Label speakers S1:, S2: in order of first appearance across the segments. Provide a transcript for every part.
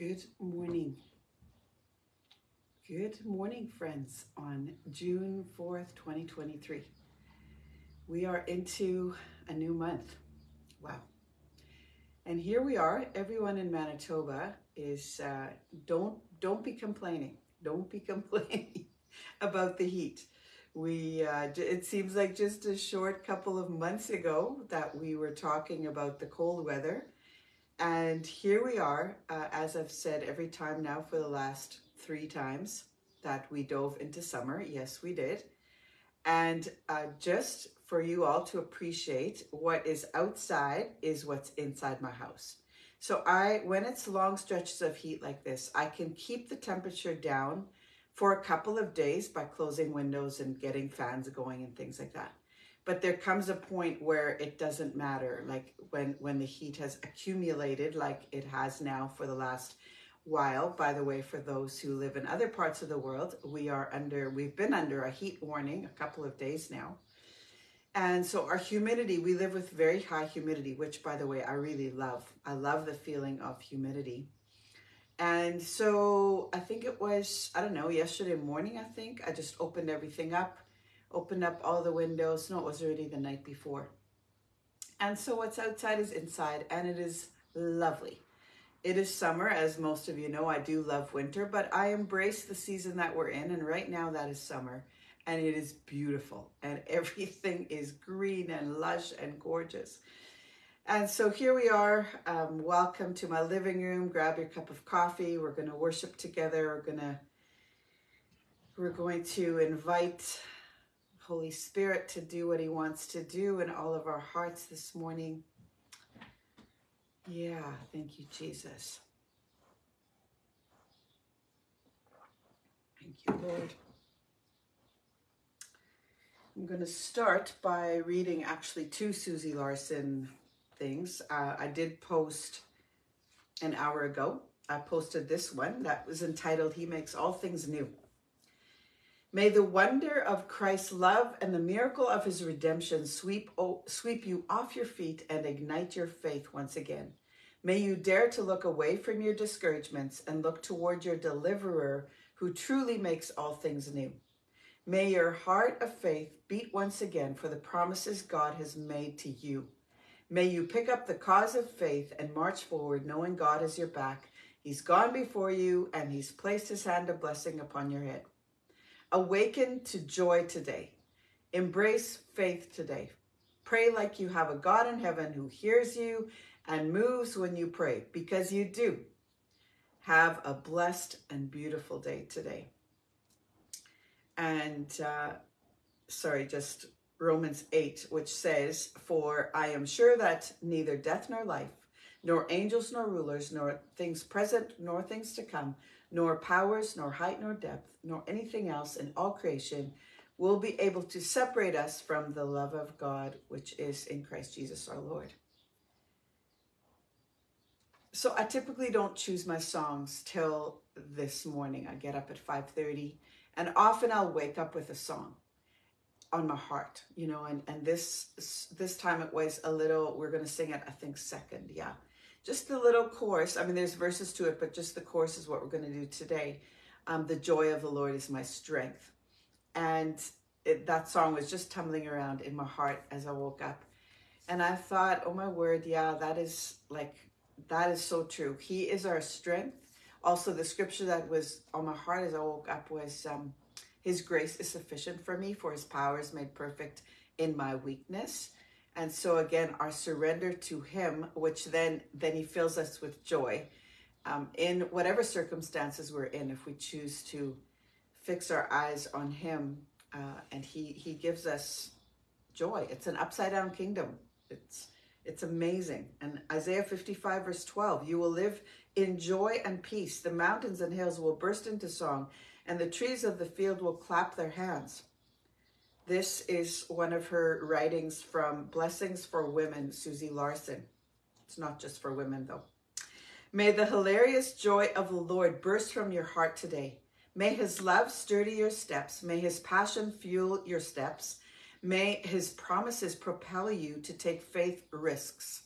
S1: Good morning. Good morning, friends, on June 4th, 2023. We are into a new month. Wow. And here we are. Everyone in Manitoba is uh, don't don't be complaining. Don't be complaining about the heat. We uh, it seems like just a short couple of months ago that we were talking about the cold weather and here we are, uh, as I've said every time now for the last three times that we dove into summer. Yes, we did. And uh, just for you all to appreciate what is outside is what's inside my house. So I, when it's long stretches of heat like this, I can keep the temperature down for a couple of days by closing windows and getting fans going and things like that but there comes a point where it doesn't matter like when when the heat has accumulated like it has now for the last while. By the way for those who live in other parts of the world we are under we've been under a heat warning a couple of days now. And so our humidity we live with very high humidity which by the way i really love. I love the feeling of humidity. And so i think it was i don't know yesterday morning i think i just opened everything up opened up all the windows. No, it was already the night before. And so what's outside is inside, and it is lovely. It is summer, as most of you know. I do love winter, but I embrace the season that we're in, and right now that is summer, and it is beautiful, and everything is green and lush and gorgeous. And so here we are. Um, welcome to my living room. Grab your cup of coffee. We're going to worship together. We're going to we're going to invite Holy Spirit to do what He wants to do in all of our hearts this morning. Yeah, thank you, Jesus. Thank you, Lord. I'm going to start by reading actually two Susie Larson things. Uh, I did post an hour ago. I posted this one that was entitled He Makes All Things New. May the wonder of Christ's love and the miracle of his redemption sweep, sweep you off your feet and ignite your faith once again. May you dare to look away from your discouragements and look toward your deliverer who truly makes all things new. May your heart of faith beat once again for the promises God has made to you. May you pick up the cause of faith and march forward knowing God is your back. He's gone before you and he's placed his hand of blessing upon your head. Awaken to joy today. Embrace faith today. Pray like you have a God in heaven who hears you and moves when you pray, because you do. Have a blessed and beautiful day today. And, uh, sorry, just Romans 8, which says, For I am sure that neither death nor life, nor angels nor rulers, nor things present nor things to come, nor powers, nor height, nor depth, nor anything else in all creation will be able to separate us from the love of God, which is in Christ Jesus our Lord. So I typically don't choose my songs till this morning. I get up at 5:30 and often I'll wake up with a song on my heart, you know, and and this this time it was a little we're going to sing it I think second, yeah just the little chorus. I mean, there's verses to it, but just the chorus is what we're going to do today. Um, the joy of the Lord is my strength. And it, that song was just tumbling around in my heart as I woke up. And I thought, oh my word, yeah, that is like, that is so true. He is our strength. Also, the scripture that was on my heart as I woke up was, um, His grace is sufficient for me, for His power is made perfect in my weakness. And so again, our surrender to Him, which then then He fills us with joy um, in whatever circumstances we're in. If we choose to fix our eyes on Him, uh, and He He gives us joy. It's an upside down kingdom. It's it's amazing. And Isaiah 55 verse 12, you will live in joy and peace. The mountains and hills will burst into song, and the trees of the field will clap their hands. This is one of her writings from Blessings for Women, Susie Larson. It's not just for women, though. May the hilarious joy of the Lord burst from your heart today. May his love sturdy your steps. May his passion fuel your steps. May his promises propel you to take faith risks.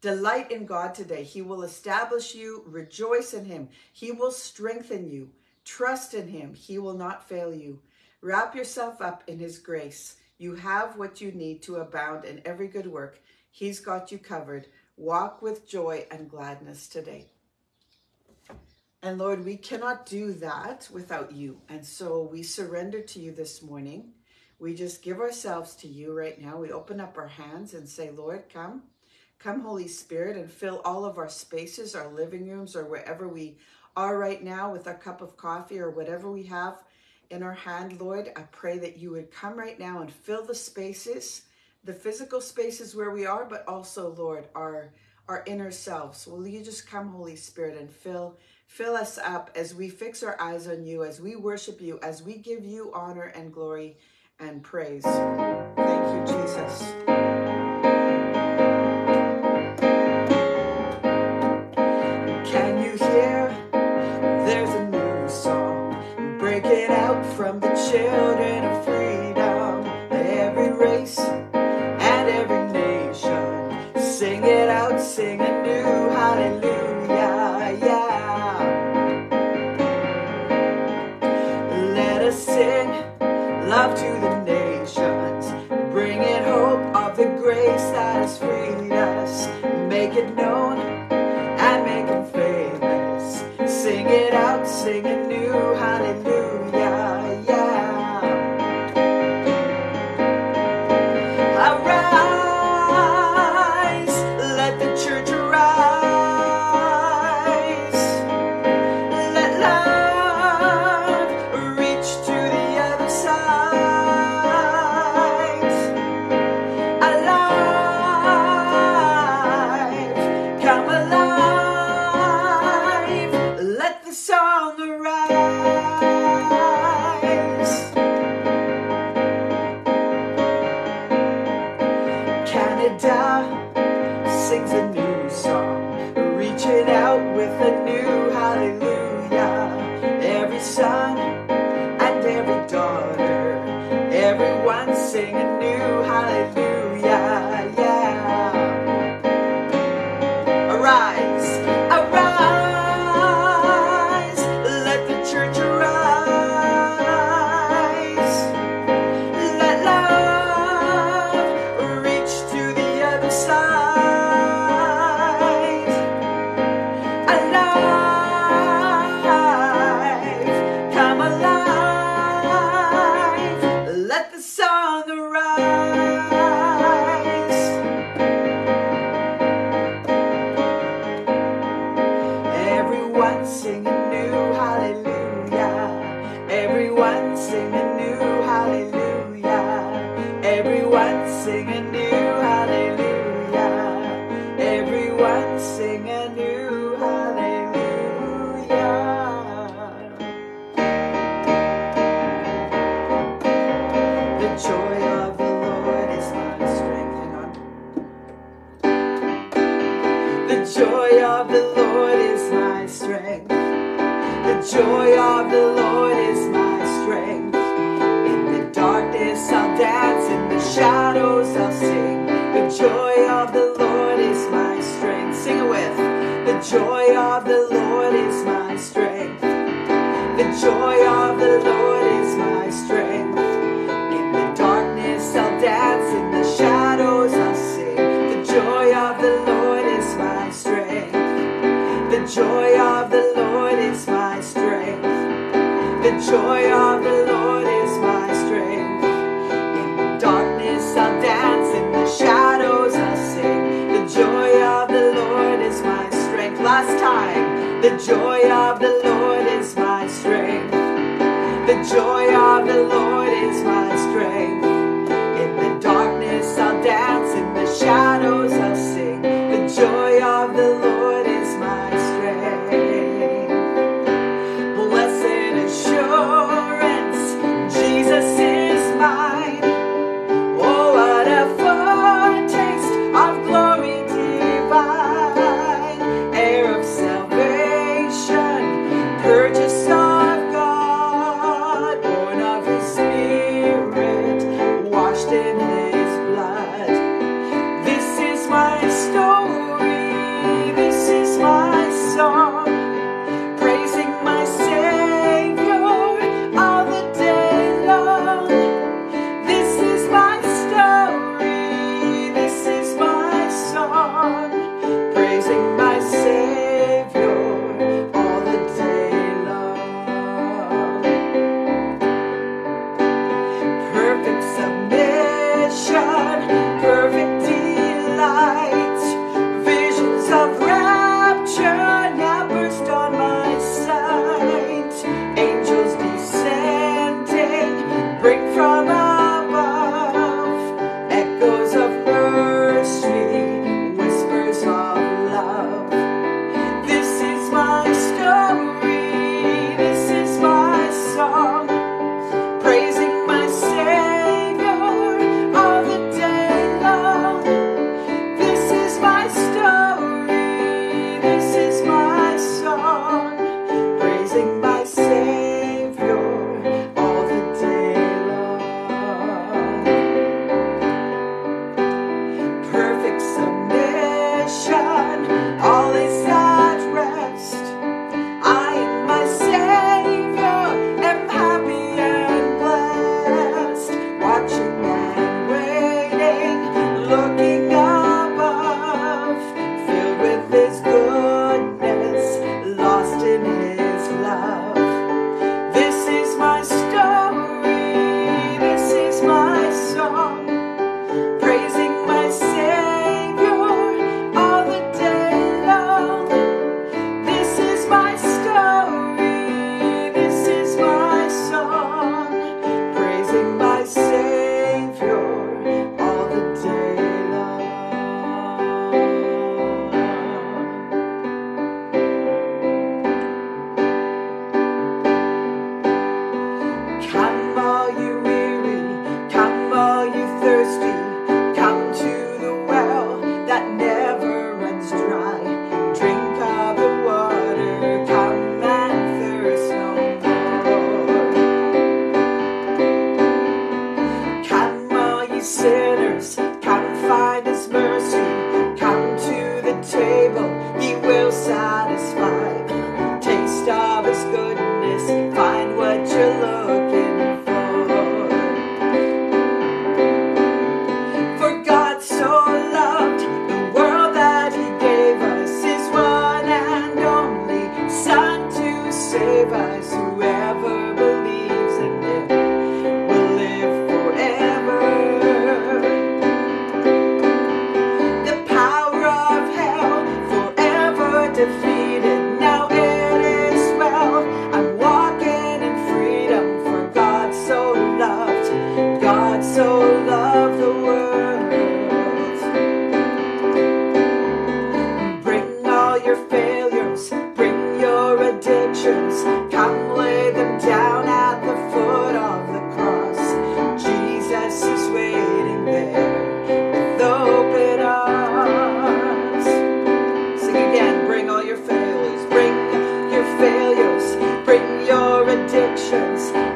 S1: Delight in God today. He will establish you. Rejoice in Him. He will strengthen you. Trust in Him. He will not fail you. Wrap yourself up in His grace. You have what you need to abound in every good work. He's got you covered. Walk with joy and gladness today. And Lord, we cannot do that without you. And so we surrender to you this morning. We just give ourselves to you right now. We open up our hands and say, Lord, come. Come, Holy Spirit, and fill all of our spaces, our living rooms, or wherever we are right now with a cup of coffee or whatever we have in our hand, Lord. I pray that you would come right now and fill the spaces, the physical spaces where we are, but also, Lord, our our inner selves. Will you just come, Holy Spirit, and fill fill us up as we fix our eyes on you, as we worship you, as we give you honor and glory and praise. Thank you, Jesus. Song The joy of the Lord is my strength. The joy of the Lord is my strength. In the darkness I'll dance, in the shadows I'll sing. The joy of the Lord is my strength. The joy of the Lord is my strength. The joy of the joy of the Lord is my strength. The joy of fears, bring your addictions.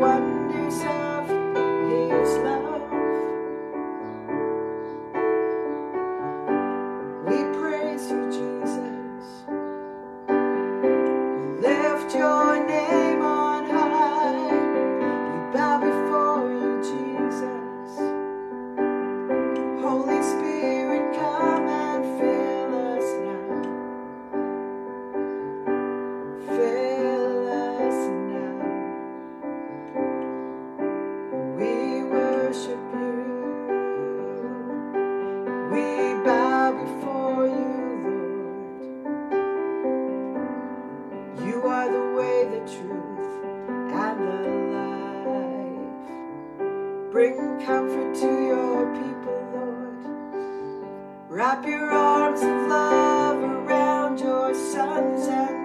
S1: what Bring comfort to your people, Lord. Wrap your arms of love around your sons and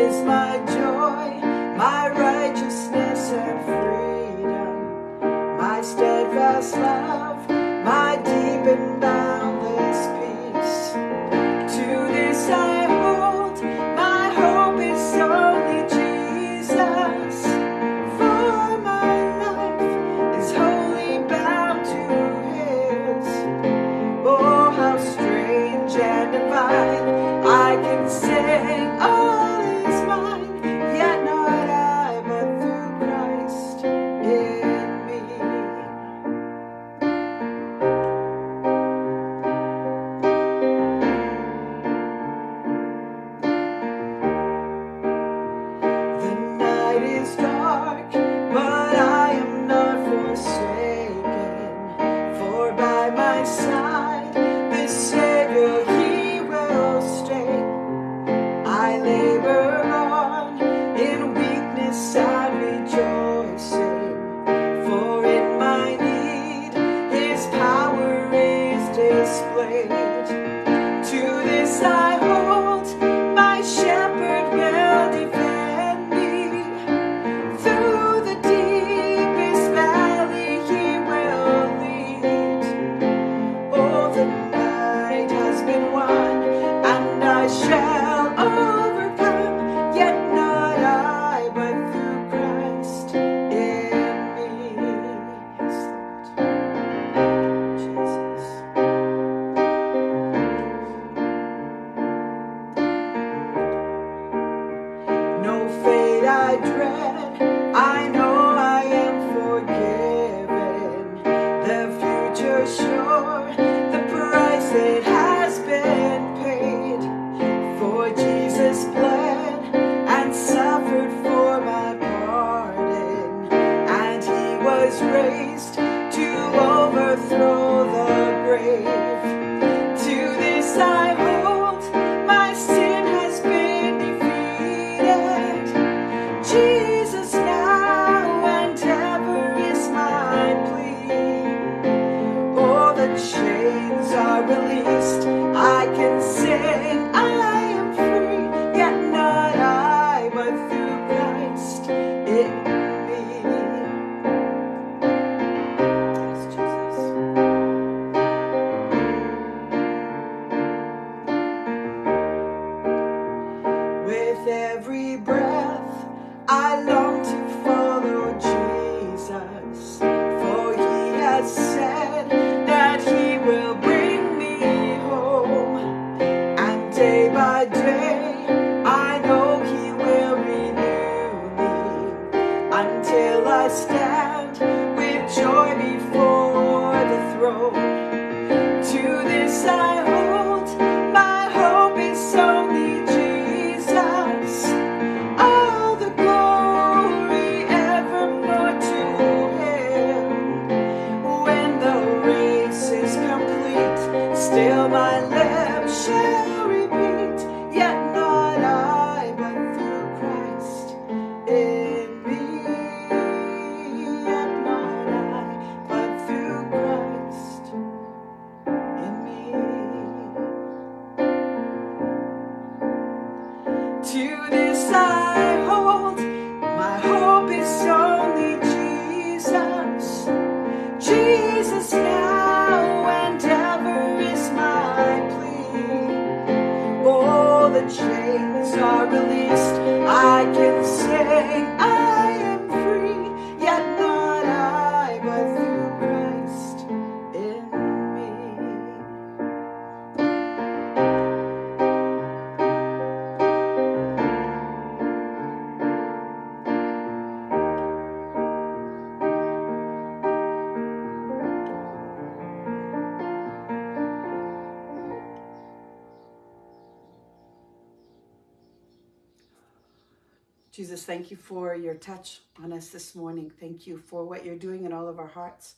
S1: is my released. Are released. I can Jesus, thank you for your touch on us this morning. Thank you for what you're doing in all of our hearts.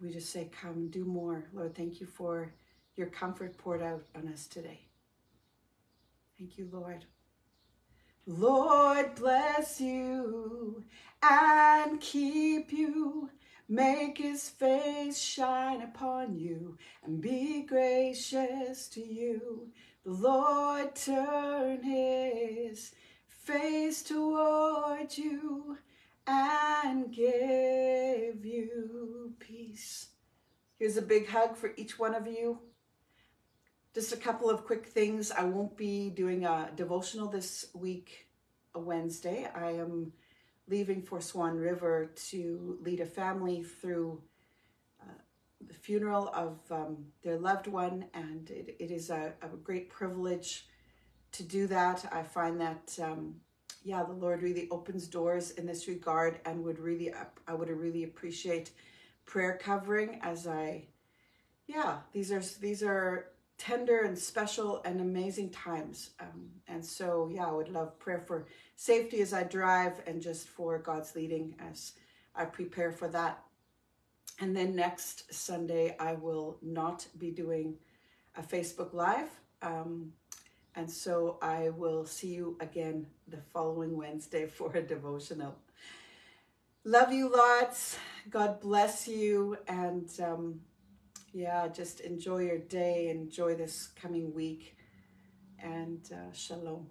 S1: We just say, Come, do more. Lord, thank you for your comfort poured out on us today. Thank you, Lord. Lord, bless you and keep you. Make his face shine upon you and be gracious to you. The Lord turn his face toward you and give you peace. Here's a big hug for each one of you. Just a couple of quick things. I won't be doing a devotional this week, a Wednesday. I am leaving for Swan River to lead a family through uh, the funeral of um, their loved one, and it, it is a, a great privilege to do that. I find that, um, yeah, the Lord really opens doors in this regard, and would really, I would really appreciate prayer covering as I, yeah, these are these are tender and special and amazing times, um, and so yeah, I would love prayer for safety as I drive, and just for God's leading as I prepare for that. And then next Sunday, I will not be doing a Facebook Live. Um, and so I will see you again the following Wednesday for a devotional. Love you lots. God bless you. And um, yeah, just enjoy your day, enjoy this coming week. And uh, shalom.